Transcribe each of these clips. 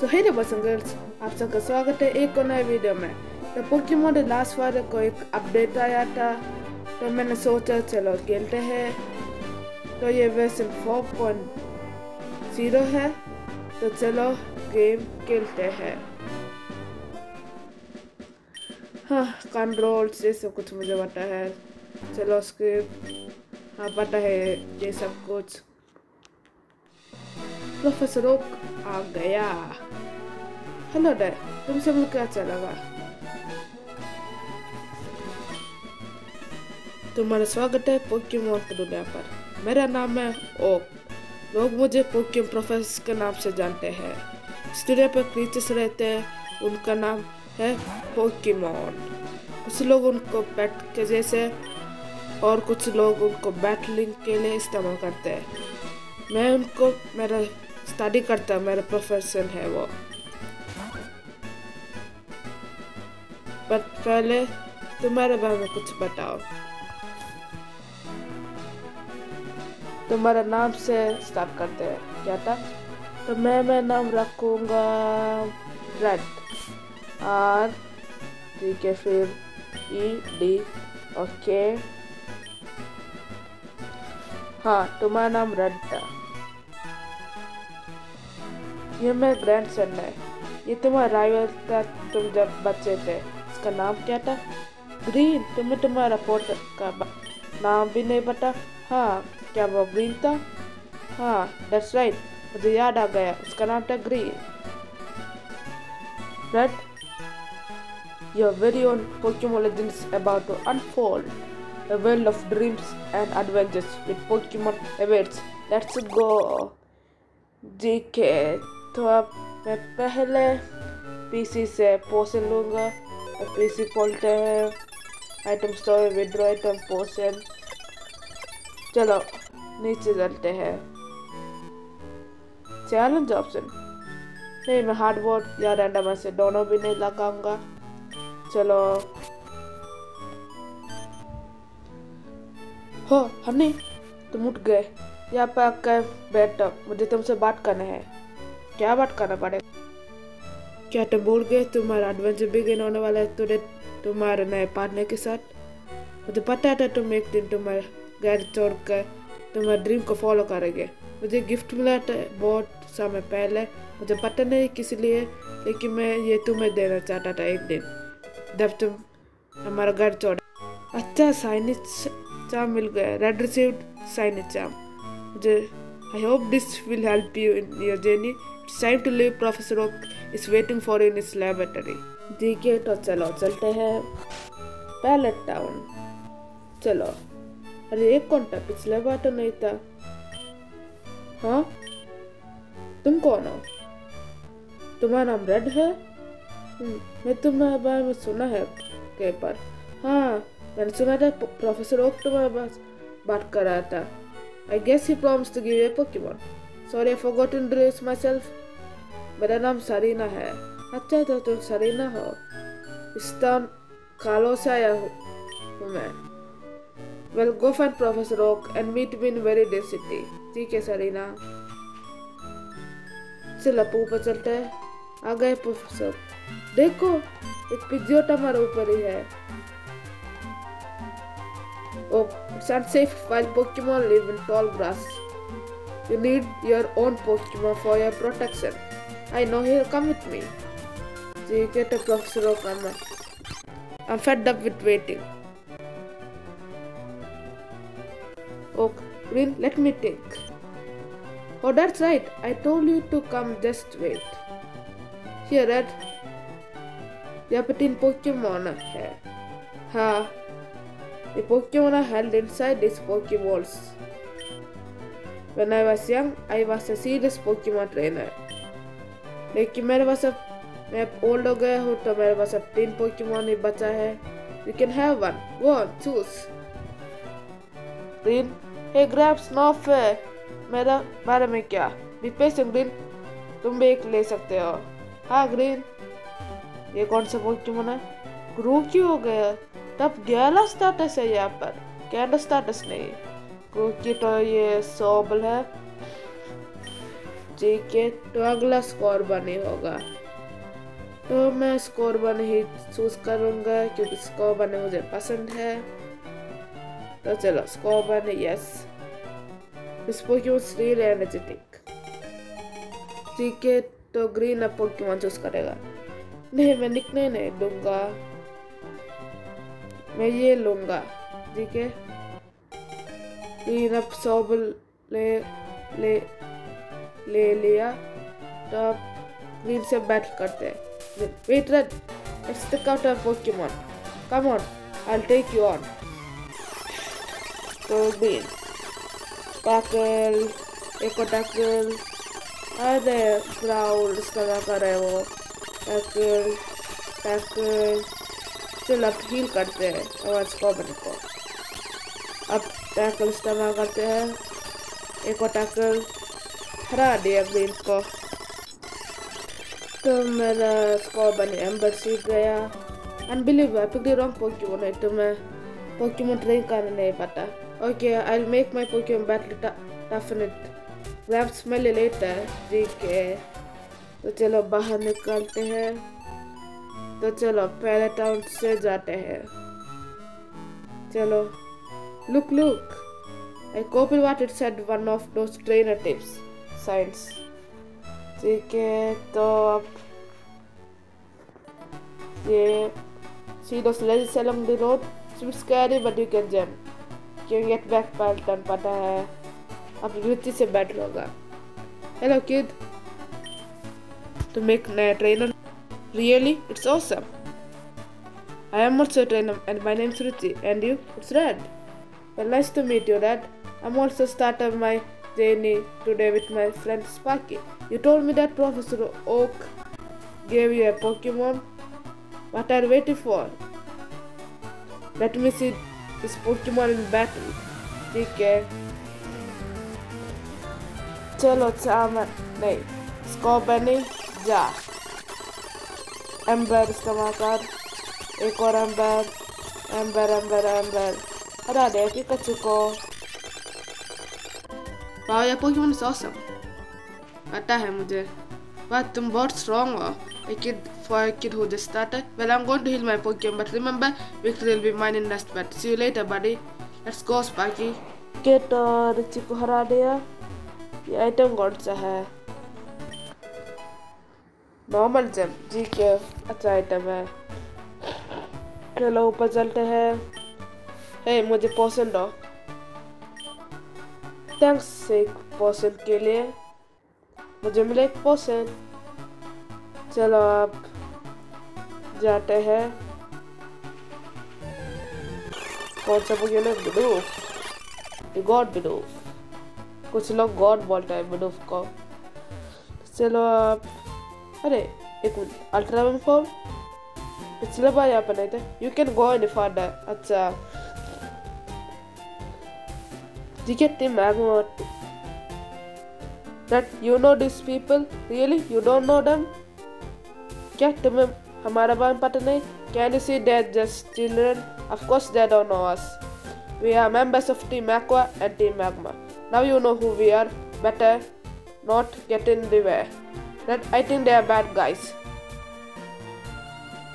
So hey boys and girls आप सबका स्वागत है एक और नए वीडियो में। तो पोकेमोन डे लास्ट फ्राइडे को एक अपडेट आया था। तो मैंने सोचा, चलो खेलते हैं। तो ये वर्जन 4.0 है। तो चलो गेम खेलते हैं। हाँ कंट्रोल्स ये सब कुछ मुझे पता है। चलो स्क्रिप्ट हाँ पता है ये सब कुछ। प्रोफेसर ओक आ गया। हेलो डे तुमसे मुझे अच्छा लगा तुम्हारा स्वागत है पोकेमोन की दुनिया पर। मेरा नाम है ओक। लोग मुझे पोकेम प्रोफेसर के नाम से जानते हैं। इस दुनिया पर क्रीचर्स रहते हैं। उनका नाम है पोकेमोन। कुछ लोग उनको पेट के जैसे और कुछ लोग उनको बैटलिंग के लिए इस्तेमाल करते हैं। मैं उनको, मेरा स्टडी करता है, मेरा प्रोफेशन है वो। बट पहले तुम्हारे बारे में कुछ बताओ। तुम्हारा नाम से स्टार्ट करते हैं, क्या था? तो मैं मैं नाम रखूँगा रेड आर ठीक है, फिर ई डी ओके हाँ तुम्हारा नाम रेड था। ये मेरा ग्रैंड सन है ये तुम्हारा राइवल था, तुम जब बच्चे थे। इसका नाम क्या था? ग्रीन तुम्हें तुम्हारा पोट का नाम भी नहीं पता। हाँ क्या वो ग्रीन था? हाँ दैट्स राइट मुझे याद आ गया। उसका नाम था Green Red own Pokemon Legends is about to unfold. A world of dreams and adventures with Pokemon awaits. Let's go! ठीक तो अब मैं पहले पीसी से पोषण लूँगा पीसी खोलते हैं आइटम स्टोर विड्रो आइटम पोषण चलो, नीचे चलते हैं। चैलेंज ऑप्शन नहीं, मैं हार्डबोर्ड या रैंडम से दोनों भी नहीं लगाऊँगा। चलो। हो, हनी, तुम उठ गए। यहाँ पे आकर बैठो, मुझे तुमसे बात करना है। क्या बात करना पड़ेगा? क्या तुम भूल गए, तुम्हारा एडवेंचर बिगिन होने वाला है तुरे, तुम्हारे नए पार्टनर के साथ। मुझे पता था तुम एक दिन तुम्हारे घर छोड़ कर तुम्हारे ड्रीम को फॉलो करोगे। मुझे गिफ्ट मिला था बहुत समय पहले, मुझे पता नहीं किस लिए, लेकिन मैं ये तुम्हें देना चाहता था एक दिन, जब तुम हमारा घर छोड़ अच्छा साइनिज चाम मिल गया रेड रिसीव्ड साइनिज चाम मुझे I hope this will help you in your journey time to leave professor Oak is waiting for इन इस ठीक है तो चलो, चलते हैं पैलेट टाउन चलो। अरे, एक कौन था पिछले बार तो नहीं था। हाँ? तुम कौन हो? तुम्हारा नाम रेड है? मैं तुम्हारे बारे में सुना है कई बार हाँ मैंने सुना था प्रोफेसर ओक तुम्हारे पास बात कर रहा था। I guess he promise to give you Pokemon sorry I forgot to introduce myself मेरा नाम सरीना है। अच्छा तो तुम सरीना हो। इस टाउन कालो से आया हूँ। मैं। Well go find professor Oak and meet me in Viridian city ठीक है सरीना। चलो ऊपर चलते हैं। आ गए प्रोफेसर देखो एक पिजियोट हमारे ऊपर ही है। Oh, it's unsafe while Pokemon live in tall grass. You need your own Pokemon for your protection. I know he'll come with me. So you get a plus zero. I'm fed up with waiting. Okay, Green, let me think. Oh, that's right. I told you to come, just wait. Here, Red. You have 18 Pokemon here. Ha. The Pokemon are held inside these Pokeballs. When I was young, I was a serious Pokemon trainer. लेकिन मेरे पास अब मैं अब old हो गया हूँ तो मेरे पास अब तीन पोकेमोन ही बचा है। You can have one on choose Green he grabs no fair मेरा बारे में क्या? पेशेंट ग्रीन तुम भी एक ले सकते हो। हाँ ग्रीन ये कौन सा पोकेमोन है? ग्रू क्यों हो गया? तब ग्यारह स्टेटस है यहाँ पर। ग्यारह स्टेटस नहीं। क्योंकि तो ये सोबल है। ठीक है तो अगला स्कोर बने होगा। तो मैं स्कोर बने ही चूज़ करूँगा, क्योंकि स्कोर बने मुझे पसंद है। तो चलो स्कोर बने यस इस पोकेमोन रियल एनर्जेटिक ठीक है तो ग्रीन अब पोकेमोन चूज़ करेगा? नहीं, मैं निकने नहीं दूँगा। मैं ये लूँगा, ठीक है? ले ले ले लिया। तो ग्रीन से बैटल करते हैं। Wait a Pokemon. Come on, I'll take you on. तो ग्रीन टैकल एको टैकल अरे इस्तेमाल कर रहे वो टैकल टैकल अब हील करते हैं। आवाज़ बने को। अब टैकल इस्तेमाल करते हैं एको टैकल हरा दिया ग्रीन को तो मेरा स्कोर बने एम्बर सीख गया अनबिलीव पिक रॉन्ग पोकेमोन है तो मैं पोकेमोन ट्रेन करने नहीं पता okay I make my Pokemon battle toughen it grab smell letter ठीक है तो चलो बाहर निकलते हैं। तो चलो पहले टाउन से जाते हैं। चलो। Look look I copy what it said one of those trainer tips signs ठीक है तो अब ये see those ledges along the road it's a bit scary but you can jump can get back pattern पता है अब रुचि से battle होगा हेलो किड तुम एक नया trainer really it's awesome I am also a trainer and my name is Ruchi and you it's Red. Well nice to meet you Red. I'm also starting my journey today with my friend Sparky. You told me that Professor Oak gave you a Pokemon. What are you waiting for? Let me see this Pokemon in battle. ठीक है चलो सामान नहीं scope बने जा amber इस्तेमाल कर एक और amber ember ember amber Pikachu को वाह ये पोकेमोन इज़ ऑसम पता है मुझे वाह तुम बहुत स्ट्रॉन्ग हो a kid for a kid who just started. Well, I'm going to heal my Pokemon, but remember, victory will be mine in next battle. See you later, buddy. Let's go, Sparky. Kit और Richie को हरा दिया ये item कौन सा है normal GeM जी के अच्छा आइटम है चलो ऊपर चलते हैं हे मुझे पोशन दो। थैंक्स एक पोशन के लिए। मुझे मिला एक पोशन चलो आप जाते हैं। कौन सा पोकेमोन है बिडूफ गॉड बिडूफ कुछ लोग गॉड बोलते हैं बिडूफ को। चलो आप अरे, एक मिनट, अल्ट्रा फॉर्म पिछले बार यहाँ पर नहीं थे। You can go in father अच्छा। ठीक है team Magma that you know these people really you don't know them क्या तुम्हें हमारा बारे पता नहीं can you see that just children of course they don't know us we are members of team Aqua and team Magma now you know who we are better not get in the way that i think they are bad guys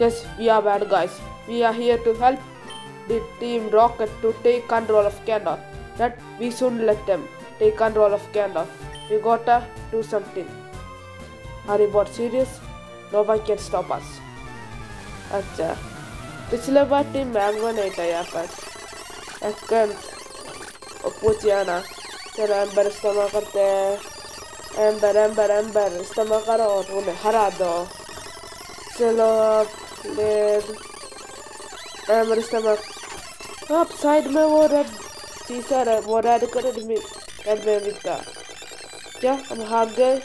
yes we are bad guys we are here to help the team rocket to take control of Kandor that we shouldn't let them take control of Kandor we gotta do something. Are you both serious no one can stop us. अच्छा पिछले बार team mango नहीं था यहाँ पर। एकन पूछियाना चलो amber इस्तेमाल करते हैं। एम्बर एम्बर एम्बर इस्तेमाल करो और उन्हें हरा दो। चलो एम्बर इस्तेमाल आप साइड में वो रेड सर वोट कर अमेरिका क्या हम हार गए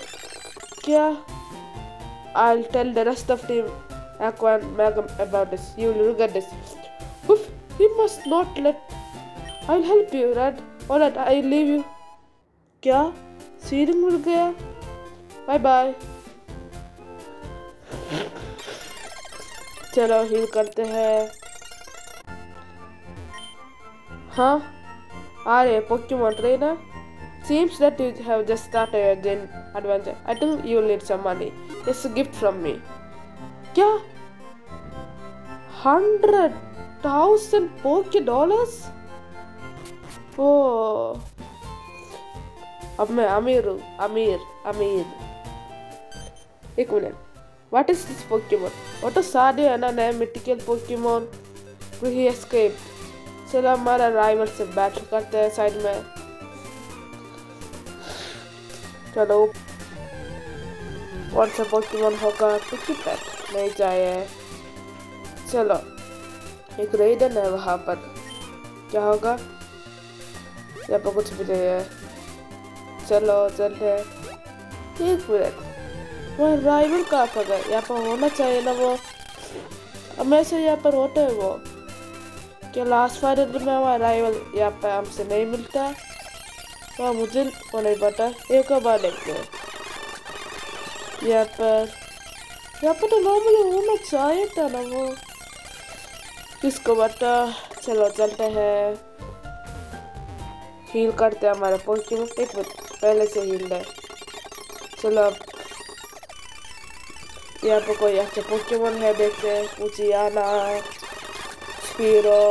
क्या I tell the rest of team Aqua and Magma about this you will regret this उफ you must not let I will help you Red और लेट आई लीव यू क्या सीर मुड़ गया बाय बाय चलो हील करते हैं। हाँ? आ रहे Pokemon trainer seems that you have just started your Zen adventure. I think you need some money. It's a gift from me. क्या हंड्रेड थाउजेंड पोके डॉलर्स ओ अब मैं अमीर हूँ अमीर अमीर एक minute What is this Pokemon? What a सारे है ना नए मिटिकल पोकेमोन ही एस्केप चलो, हमारा राइवल से बैटल करते हैं साइड में। चलो। कौन सा पोकेमोन होगा टिकी पैक नहीं चाहिए चलो। एक रेडन है वहाँ पर। क्या होगा? यहाँ पर कुछ भी नहीं है। चलो, चलते एक मिनट वो राइवल कहाँ पर गए यहाँ पर होना चाहिए ना वो। हमेशा यहाँ पर होते हैं वो। क्या लास्ट फाइनल में हमारा राइवल यहाँ पर हमसे नहीं मिलता वह मुझे वो नहीं पता एक बार देखते हैं। यहाँ पर यहाँ पर तो नॉर्मली होना चाहिए था ना वो। किसको बता चलो, चलते हैं। हील करते हैं हमारे पोकेमोन एक मिनट, पहले से हील है। चलो। अब यहाँ पर कोई अच्छे पोकेमोन है, देखते हैं। उचियाना स्पीरो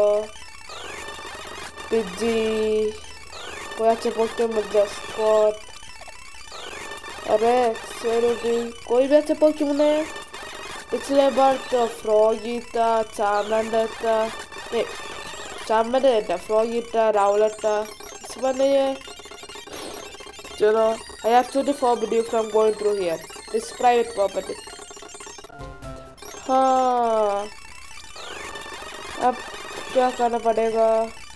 पिज्जी कोई अच्छे पोकेमोन जस्कॉट अरे सेरुडी कोई भी अच्छे पोकेमोन है पिछले बार तो फ्रॉगी था चार्मेंडर था नहीं चार्मेंडर था फ्रॉगी था राउलर था इस बार नहीं है चलो I have to forbid you from going through here. It's private property. हाँ अब क्या करना पड़ेगा?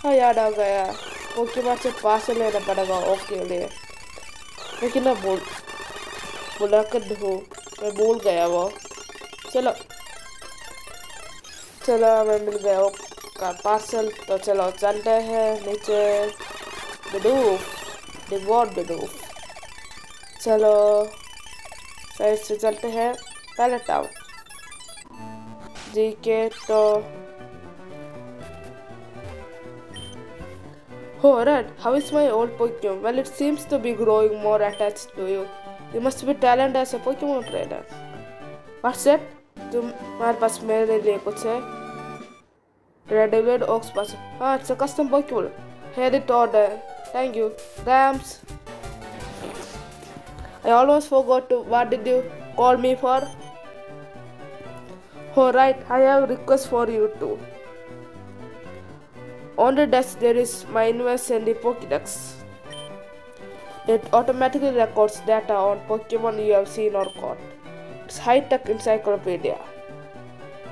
हाँ याद आ गया। ओके, बाद से पास लेना पड़ेगा। ओके लिए लेकिन मैं बोल बोला कर हो मैं भूल गया वो। चलो। चलो मैं मिल गया। का, पार्सल। तो चलो, चलते हैं नीचे। बिडूफ डिवॉर्ड बिडूफ चलो। साइड से चलते हैं। पहले टाउन जी के तो Oh, Red, how is my old Pokemon? Well, it seems to be growing more attached to you. You must be talented as a Pokemon trainer. What's that? तुम्हारे पास मेरे लिए कुछ है Redwood Oaks पास हाँ it's a custom Pokemon Here it order Thank you Rams I almost forgot to what did you call me for Oh right, I have a request for you too. On the desk there is my Inverse Sandy Pokédex. It automatically records data on Pokemon you have seen or caught. It's high-tech encyclopedia.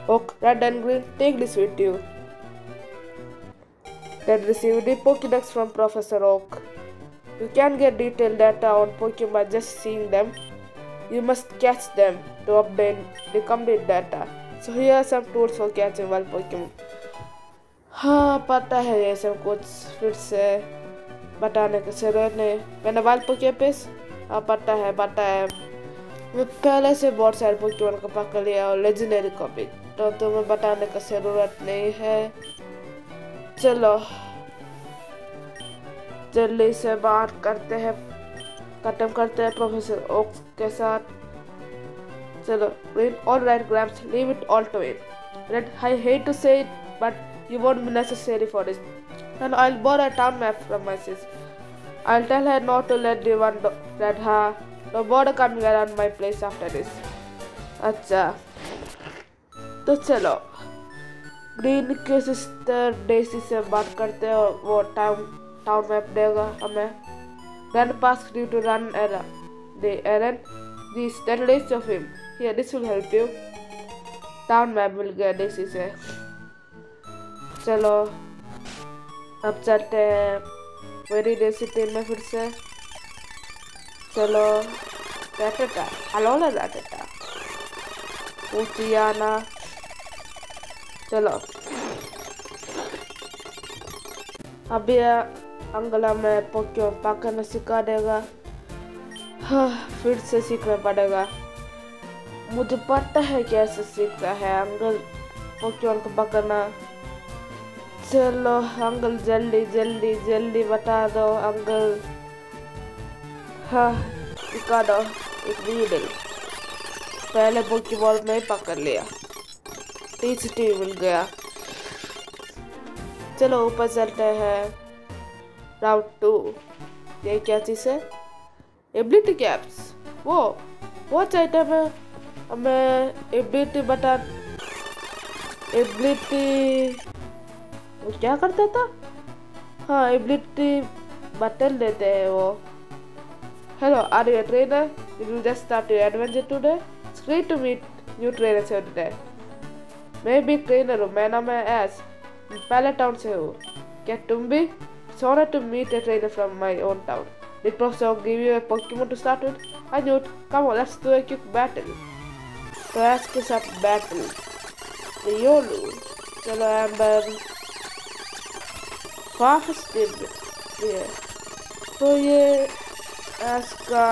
Oak, Red and Green, take this with you. Red received the Pokédex from Professor Oak. You can get detailed data on Pokemon by just seeing them. You must catch them to obtain the complete data. So here are some tools for catching wild Pokemon. हाँ पता है ये सब कुछ फिर से बताने की ज़रूरत नहीं। मैंने वाइल्ड पोकेपिस हाँ पता है पता है। मैं पहले से बहुत सारे पोकेमोन को पकड़ लिया और लेजेंडरी को भी तो तुम्हें बताने की ज़रूरत नहीं है। चलो, जल्दी से बात करते हैं, खत्म करते हैं प्रोफेसर ओक के साथ। चलो green all right grams leave it all to it red, i hate to say it, but you won't be necessary for this and i'll borrow a town map from my sis i'll tell her not to let the one that her no bother coming around my place after this अच्छा तो चलो green के sister deci से बात करते हैं और वो टाउन टाउन मैप देगा हमें then pass you to run errand the errand this that list of him here this will help you town map मिल गया डेसी से चलो, अब चलते हैं। मेरी रेसिपी में फिर से। चलो राटेटा ना राटेटा ऊँचियाना चलो। अभी अंगला में पोक्यो पकड़ना सिखा देगा। हाँ फिर से सीखना पड़ेगा। मुझे पता है कैसे सीखता है अंगल पोक्योन को पकड़ना चलो, अंकल, जल्दी जल्दी जल्दी बता दो, अंकल। हाँ दो, एक नीडल पहले पोकेबॉल में ही पकड़ लिया। टी मिल गया। चलो, ऊपर चलते हैं। राउट टू ये क्या चीज़ है? एबिलिटी कैप्स वो, बहुत आइटम है। हमें एबिलिटी बटन एबिलिटी क्या करता था हाँ एबिलिटी बटन लेते हैं वो hello are you trainer you just start your adventure today screen to meet new trainer से टुडे मैं भी ट्रेनर हूँ मैं नाम है एस पहले टाउन से हूँ क्या तुम भी सोना to meet a trainer from my own town Did Professor give you a Pokemon to start with? I knew it. Come on, let's do a quick battle. Class is up battle. The Yolu. Yellow Amber. Fast ये तो ये आज का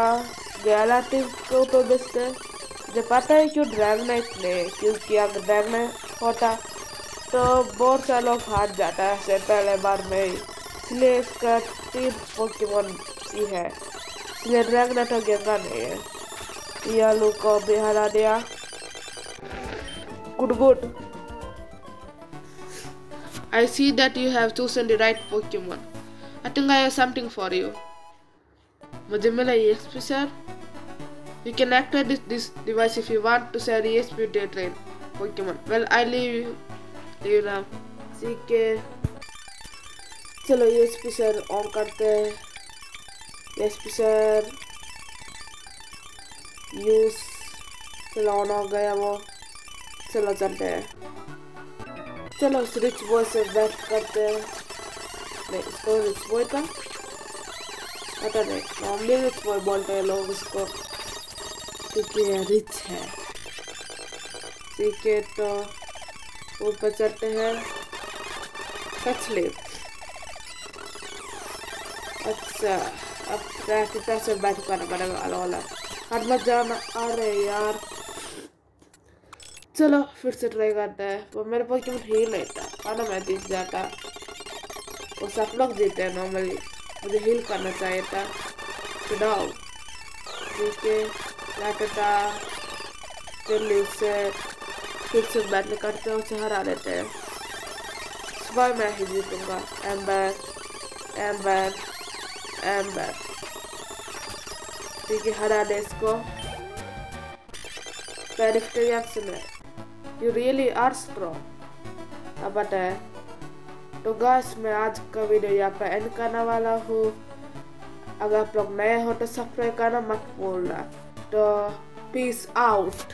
team के ऊपर बेचते हैं। मुझे पता है क्यों ड्रैगनाइट ने, क्योंकि अगर ड्रैगनाइट होता तो बहुत सारे लोग हार जाता है ऐसे पहले बार में। ही इसलिए इसका तीन पोकेमोन ही है। इसलिए ड्रैगनाइट हो गया नहीं है। ये आलू को भी हरा दिया। Good good I see that you have chosen the right Pokemon. I think I have something for you. मुझे मिला EXP sir You can activate this, this device if you want to share EXP with your train Pokemon. Well, I leave you, leave now. CK. चलो EXP sir on करते हैं EXP sir use चलो on हो गया वो चलो चलते हैं चलो उस रिच बॉय से बैट करते हैं। नहीं, इसको रिच बॉय का पता नहीं नॉर्मली रिच बॉय बोलते हैं लोग इसको। क्योंकि ये रिच है। ठीक है तो ऊपर चलते हैं। कछले। अच्छा अब ट्रैक्टर से बैठ करना पड़ेगा अलग अलग हट मत जाना। अरे यार। चलो फिर से ट्राई करते हैं। वो मेरे पास क्यों हील नहीं था खाना मैं जीत जाता। वो सब लोग जीते हैं नॉर्मली मुझे हील करना चाहिए था। डाउ ठीक है जल्दी से फिर से बैटल करते हैं उसे हरा लेते हैं। सुबह मैं ही जीतूँगा। एम्बर एम्बर एम्बर ठीक है, हरा दे इसको। पेरिफ्टेरियन से मैं। यू रियली आर स्ट्रॉन्ग अब बताए तो गाइस मैं आज का वीडियो यहाँ पर एंड करने वाला हूँ अगर आप लोग नए हो तो सब्सक्राइब करना मत भूलना तो पीस आउट